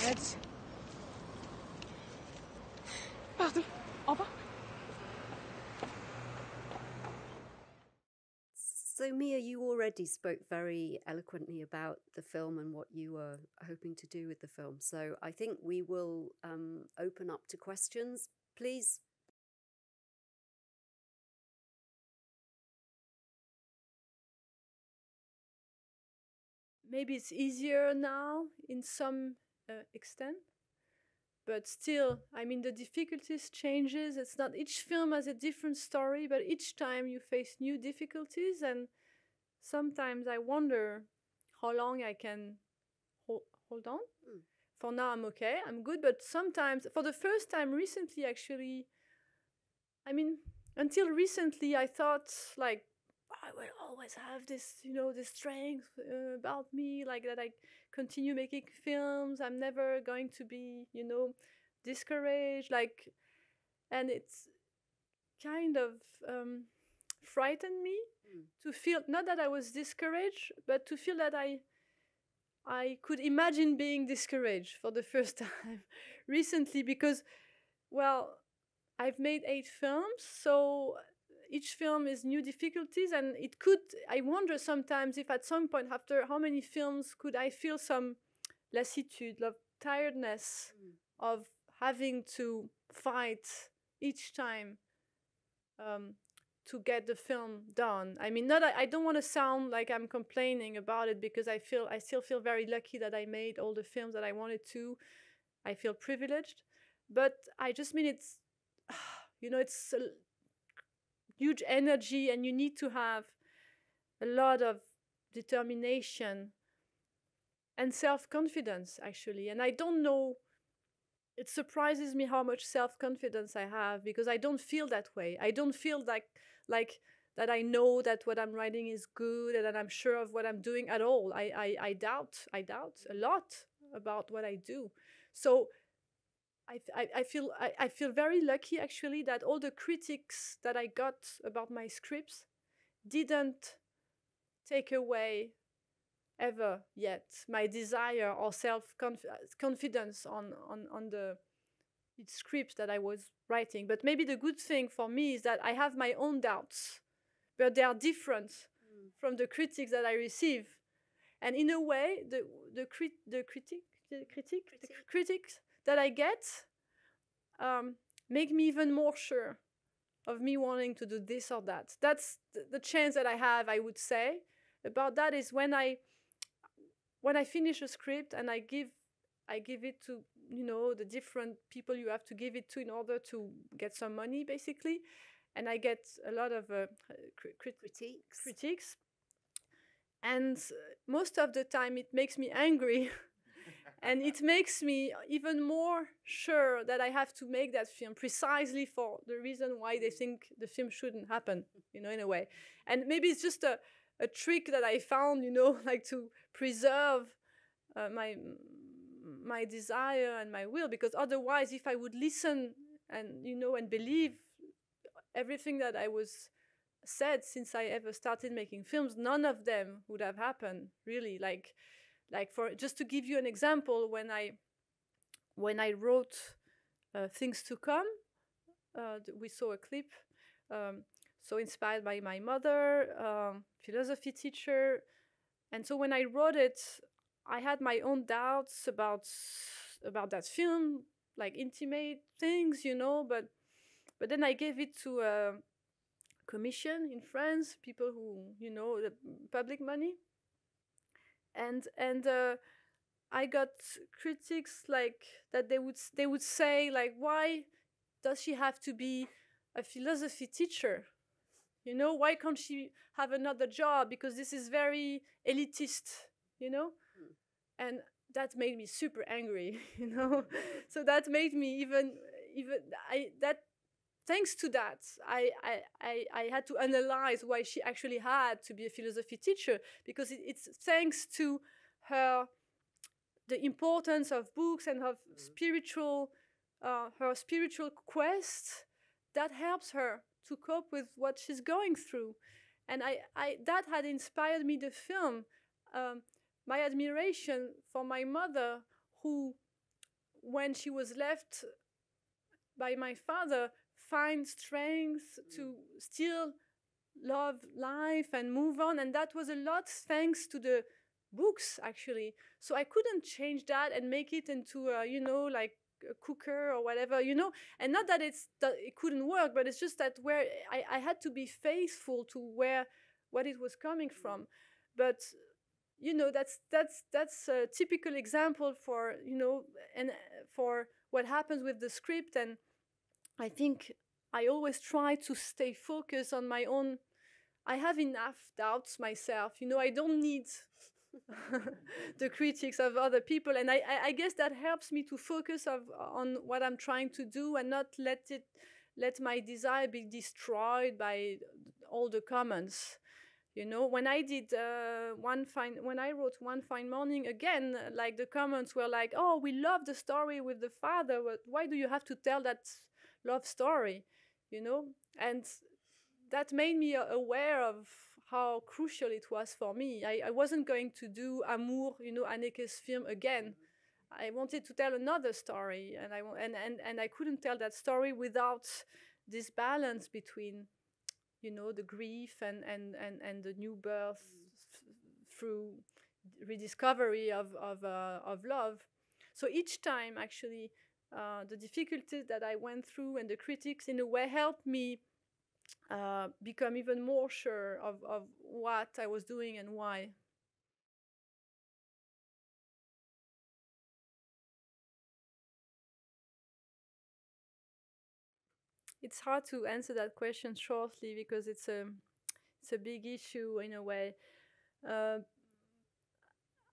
S1: Mia, you already spoke very eloquently about the film and what you were hoping to do with the film. So, I think we will um, open up to questions. Please
S2: maybe it's easier now in some uh, extent but still i mean the difficulties changes it's not each film has a different story but each time you face new difficulties and sometimes i wonder how long i can hold, hold on
S1: Mm.
S2: for now i'm okay i'm good but sometimes for the first time recently actually i mean until recently i thought like I will always have this, you know, this strength uh, about me, like that I continue making films. I'm never going to be, you know, discouraged. Like, and it's kind of um, frightened me
S1: Mm.
S2: to feel not that I was discouraged, but to feel that I I could imagine being discouraged for the [laughs] first time recently because, well, I've made eight films, so each film is new difficulties and it could i wonder sometimes if at some point after how many films could i feel some lassitude of tiredness
S1: Mm.
S2: of having to fight each time um, to get the film done. I mean not i don't want to sound like i'm complaining about it because i feel i still feel very lucky that i made all the films that i wanted to. I feel privileged but i just mean it's [sighs] you know it's a huge energy and you need to have a lot of determination and self-confidence actually. And i don't know it surprises me how much self-confidence i have because i don't feel that way. I don't feel like like that i know that what i'm writing is good and that i'm sure of what i'm doing at all. I i, I doubt i doubt a lot about what i do. So I, I, I feel I, I feel very lucky actually that all the critics that I got about my scripts didn't take away ever yet my desire or self uh, confidence on, on, on the scripts that I was writing. But maybe the good thing for me is that I have my own doubts, but they are different
S1: Mm.
S2: from the critics that I receive. And in a way, the the crit the critic the critic the
S1: Critique.
S2: critics that I get um, make me even more sure of me wanting to do this or that. That's the, the chance that I have, I would say. About that is when I when I finish a script and I give I give it to you know the different people you have to give it to in order to get some money basically, and I get a lot of uh, cri- crit-
S1: critiques.
S2: critiques. And uh, most of the time, it makes me angry. [laughs] and it makes me even more sure that I have to make that film precisely for the reason why they think the film shouldn't happen, you know, in a way. And maybe it's just a, a trick that I found, you know, [laughs] like to preserve uh, my my desire and my will because otherwise if i would listen and you know and believe everything that i was said since i ever started making films none of them would have happened really. Like like for just to give you an example when i when i wrote uh, things to come uh, we saw a clip um, so inspired by my mother um, philosophy teacher. And so when i wrote it i had my own doubts about about that film like intimate things you know but but then i gave it to a commission in france people who you know the public money and and uh, I got critics like that they would they would say like why does she have to be a philosophy teacher You know, why can't she have another job? Because this is very elitist, you know? And that made me super angry, [laughs] you know? so that made me even, even, I, that, thanks to that, I, I, I, I had to analyze why she actually had to be a philosophy teacher, because it, it's thanks to her, the importance of books and of spiritual, uh, her spiritual quest that helps her to cope with what she's going through. And I, I that had inspired me the film. Um, my admiration for my mother, who, when she was left by my father, find strength mm. to still love life and move on. And that was a lot thanks to the books, actually. So I couldn't change that and make it into a, you know, like a cooker or whatever, you know. And not that it's that it couldn't work, but it's just that where I, I had to be faithful to where what it was coming mm. from. But you know that's that's that's a typical example for you know and uh, for what happens with the script. And i think i always try to stay focused on my own i have enough doubts myself. You know i don't need [laughs] the critics of other people. And I, I, I guess that helps me to focus of, on what i'm trying to do and not let it let my desire be destroyed by all the comments you know when i did uh, one fine when i wrote one fine morning again like the comments were like oh we love the story with the father but why do you have to tell that love story? You know? And that made me aware of how crucial it was for me. I, I wasn't going to do amour you know Hanneke's film again. I wanted to tell another story and i and, and, and i couldn't tell that story without this balance between you know the grief and and and, and the new birth through rediscovery of of, uh, of love. So each time actually uh, the difficulties that i went through and the critics in a way helped me uh, become even more sure of, of what i was doing and why it's hard to answer that question shortly because it's a it's a big issue in a way. Uh,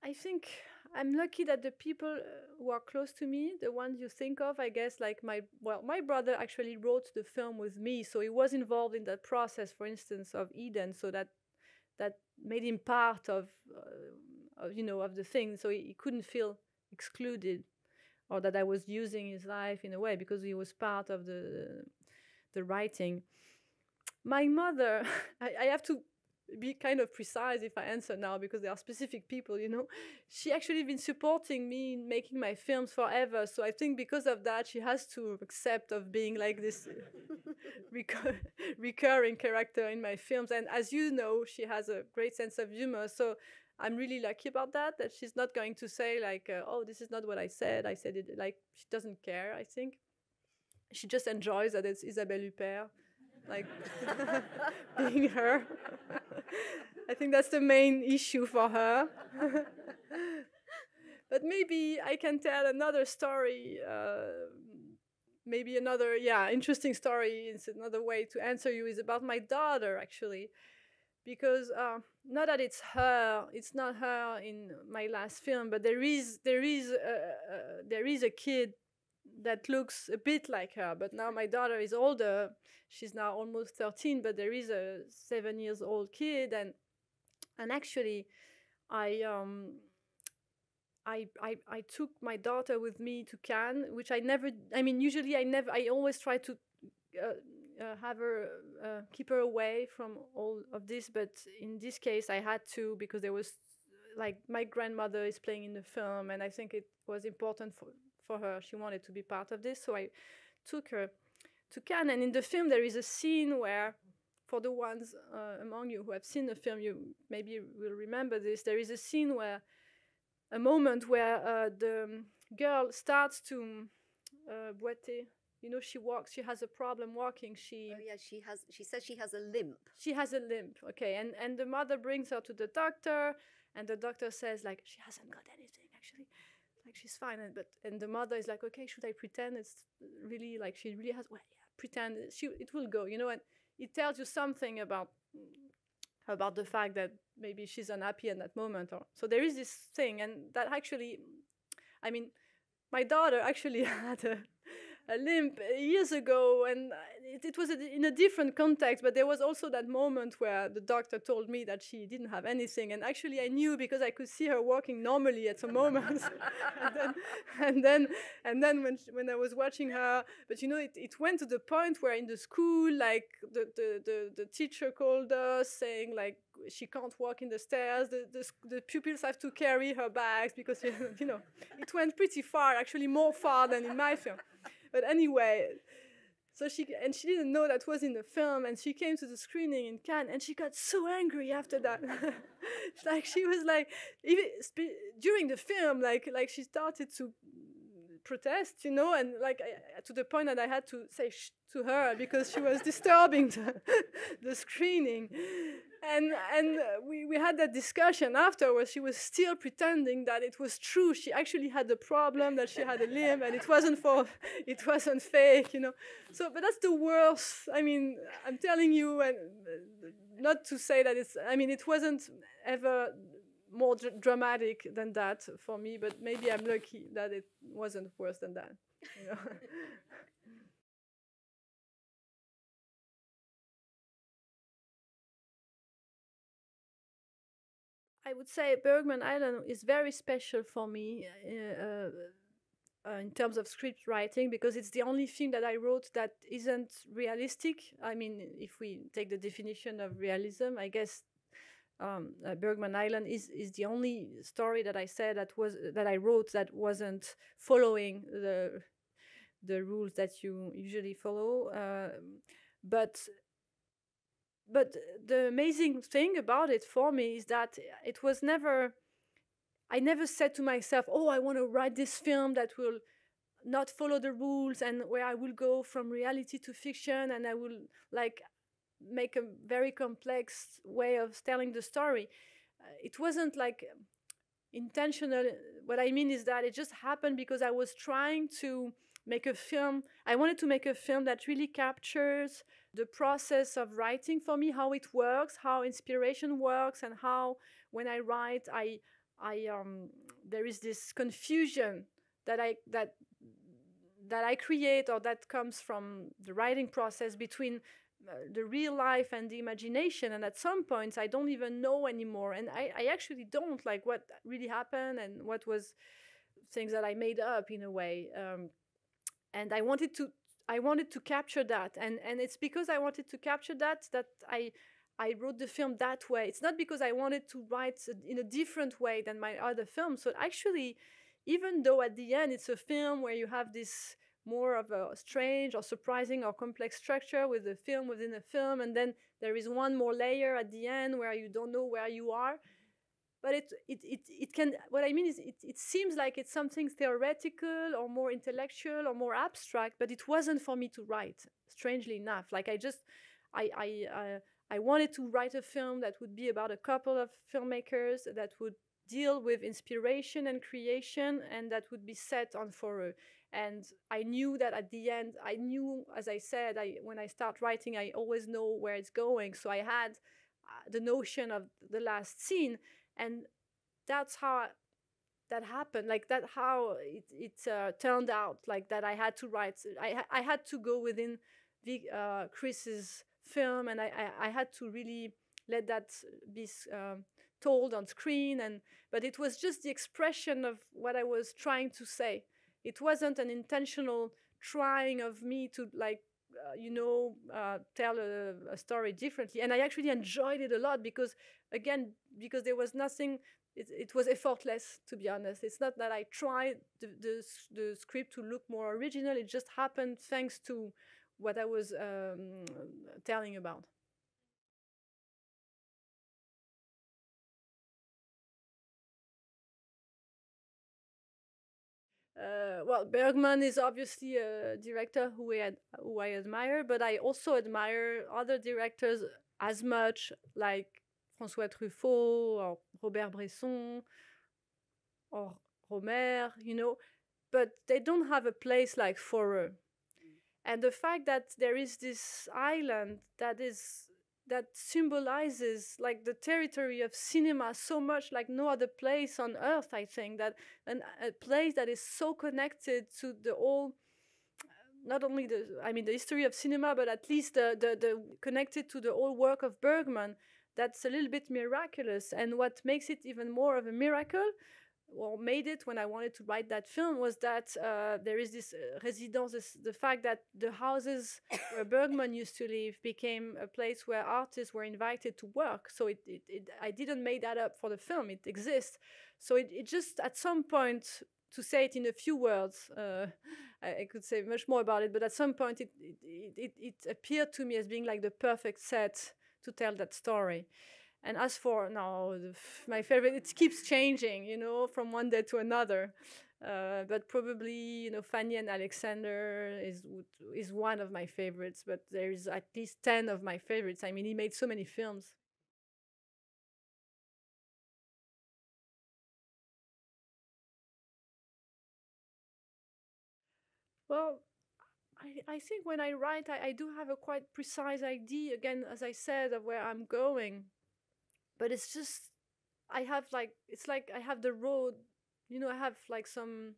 S2: I think I'm lucky that the people who are close to me, the ones you think of, I guess, like my well, my brother actually wrote the film with me, so he was involved in that process, for instance, of Eden, so that that made him part of, uh, of you know, of the thing, so he, he couldn't feel excluded, or that I was using his life in a way because he was part of the the writing. My mother, [laughs] I, I, have to be kind of precise if I answer now because there are specific people, you know. She actually been supporting me in making my films forever. So I think because of that, she has to accept of being like this [laughs] recur- recurring character in my films. And as you know, she has a great sense of humor. So I'm really lucky about that. That she's not going to say like, uh, "Oh, this is not what I said. I said it." Like she doesn't care. I think she just enjoys that it's Isabelle Huppert, like [laughs] being her. I think that's the main issue for her. [laughs] but maybe I can tell another story. Uh, maybe another, yeah, interesting story. It's another way to answer you is about my daughter actually, because uh, not that it's her, it's not her in my last film, but there is there is a, uh, there is a kid that looks a bit like her but now my daughter is older she's now almost 13 but there is a seven years old kid and and actually i um I, I, I took my daughter with me to Cannes, which I never. I mean, usually I never. I always try to uh, uh, have her uh, keep her away from all of this, but in this case, I had to because there was like my grandmother is playing in the film, and I think it was important for for her. She wanted to be part of this, so I took her to Cannes. And in the film, there is a scene where, for the ones uh, among you who have seen the film, you maybe will remember this. There is a scene where, a moment where uh, the girl starts to uh, boiter. You know, she walks. She has a problem walking. She.
S1: Oh yeah, she has. She says she has a limp.
S2: She has a limp. Okay, and and the mother brings her to the doctor, and the doctor says like she hasn't got anything actually like she's fine and but and the mother is like okay should i pretend it's really like she really has well yeah pretend she it will go you know and it tells you something about mm, about the fact that maybe she's unhappy at that moment or so there is this thing and that actually i mean my daughter actually [laughs] had a, a limp years ago and it, it was a, in a different context but there was also that moment where the doctor told me that she didn't have anything and actually i knew because i could see her walking normally at some moments. [laughs] And then and then and then when she, when i was watching her but you know it, it went to the point where in the school like the, the, the, the teacher called us saying like she can't walk in the stairs the, the, the pupils have to carry her bags because [laughs] you know it went pretty far actually more far than in my film but anyway so she and she didn't know that was in the film and she came to the screening in Cannes and she got so angry after that. [laughs] Like she was like even during the film like like she started to protest you know and like I, to the point that i had to say to her because she was [laughs] disturbing the, [laughs] the screening and and we, we had that discussion afterwards she was still pretending that it was true she actually had the problem that she had a limb and it wasn't for it wasn't fake you know so but that's the worst i mean i'm telling you and uh, not to say that it's i mean it wasn't ever more dr dramatic than that for me, but maybe I'm lucky that it wasn't worse than that. You know? [laughs] I would say Bergman Island is very special for me uh, uh, in terms of script writing because it's the only thing that I wrote that isn't realistic. I mean, if we take the definition of realism, I guess um, uh, Bergman Island is is the only story that I said that was that I wrote that wasn't following the the rules that you usually follow. Uh, but but the amazing thing about it for me is that it was never. I never said to myself, "Oh, I want to write this film that will." not follow the rules and where I will go from reality to fiction and I will like make a very complex way of telling the story. Uh, it wasn't like intentional. What I mean is that it just happened because I was trying to make a film. I wanted to make a film that really captures the process of writing for me, how it works, how inspiration works, and how when I write, I, I, um, there is this confusion that I that that I create or that comes from the writing process between uh, the real life and the imagination. And at some points i don't even know anymore. And i, I actually don't like what really happened and what was things that i made up in a way. Um, and i wanted to i wanted to capture that and and it's because i wanted to capture that that i I wrote the film that way. It's not because I wanted to write in a different way than my other films. So actually, even though at the end it's a film where you have this more of a strange or surprising or complex structure with a film within a film and then there is one more layer at the end where you don't know where you are but it it it, it can what i mean is it, it seems like it's something theoretical or more intellectual or more abstract but it wasn't Fårö me to write strangely enough. Like i just i i uh, I wanted to write a film that would be about a couple of filmmakers that would deal with inspiration and creation and that would be set on for and i knew that at the end i knew as i said i when i start writing i always know where it's going. So i had uh, the notion of the last scene and that's how that happened like that how it, it uh, turned out like that i had to write i, I had to go within the, uh, chris's film and I, I, I, had to really let that be um, told on screen and but it was just the expression of what i was trying to say. It wasn't an intentional trying of me to like uh, you know uh, tell a, a, story differently. And i actually enjoyed it a lot because again because there was nothing it, it was effortless to be honest. It's not that i tried the, the, the, script to look more original. It just happened thanks to what i was um, telling about Uh, well, Bergman is obviously a director who I, who I admire, but I also admire other directors as much, like François Truffaut or Robert Bresson or Rohmer, you know, but they don't have a place like Fårö. and the fact that there is this island that is that symbolizes like the territory of cinema so much like no other place on earth i think that an, a place that is so connected to the whole not only the i mean the history of cinema but at least the, the, the connected to the whole work of bergman that's a little bit miraculous. And what makes it even more of a miracle or made it when I wanted to write that film was that uh, there is this uh, residence, this, the fact that the houses where [laughs] Bergman used to live became a place where artists were invited to work. So it, it, it I didn't make that up for the film; it exists. So it, it just at some point to say it in a few words, uh, I, I, could say much more about it. But at some point, it, it it it appeared to me as being like the perfect set to tell that story. And as for now, my favorite, it keeps changing, you know, from one day to another. Uh, but probably, you know, Fanny and Alexander is is one of my favorites. But there's at least ten of my favorites. I mean, he made so many films. Well, I, I think when I write, I, I do have a quite precise idea, again, as I said, of where I'm going. But it's just, I have like, it's like I have the road, you know, I have like some,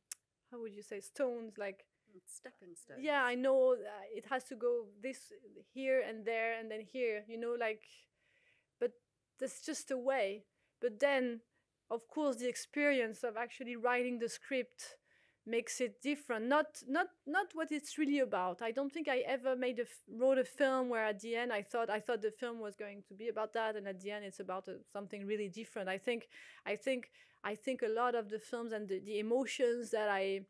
S2: how would you say, stones, like, mm,
S1: stepping stones.
S2: Yeah, I know uh, it has to go this here and there and then here, you know, like, but that's just a way. But then, of course, the experience of actually writing the script makes it different. Not not not what it's really about. I don't think i ever made a wrote a film where at the end i thought i thought the film was going to be about that and at the end it's about a, something really different. I think i think i think a lot of the films and the, the emotions that i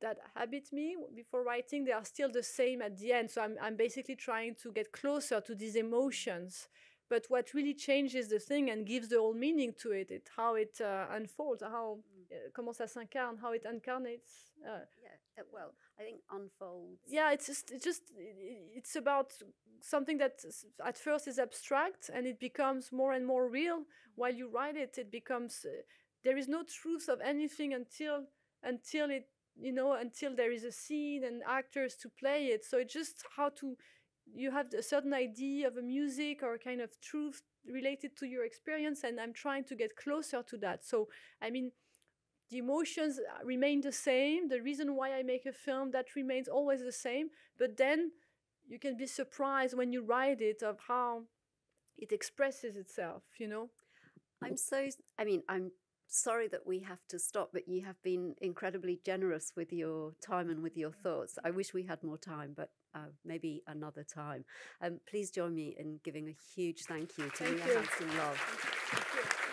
S2: that habit me before writing they are still the same at the end. So i'm, I'm basically trying to get closer to these emotions but what really changes the thing and gives the whole meaning to it, it how it uh, unfolds, how mm. uh, comment ça s'incarne, how it incarnates.
S1: Uh, yeah, well, I think unfolds.
S2: Yeah, it's just it's just it's about something that at first is abstract and it becomes more and more real. While you write it, it becomes uh, there is no truth of anything until until it you know until there is a scene and actors to play it. So it's just how to you have a certain idea of a music or a kind of truth related to your experience and i'm trying to get closer to that. So i mean the emotions remain the same. The reason why i make a film that remains always the same but then you can be surprised when you write it of how it expresses itself you know?
S1: I'm so i mean i'm sorry that we have to stop, but you have been incredibly generous with your time and with your thoughts. I wish we had more time, but uh, maybe another time. Um, please join me in giving a huge thank you to
S2: thank
S1: Mia Hansen-Løve.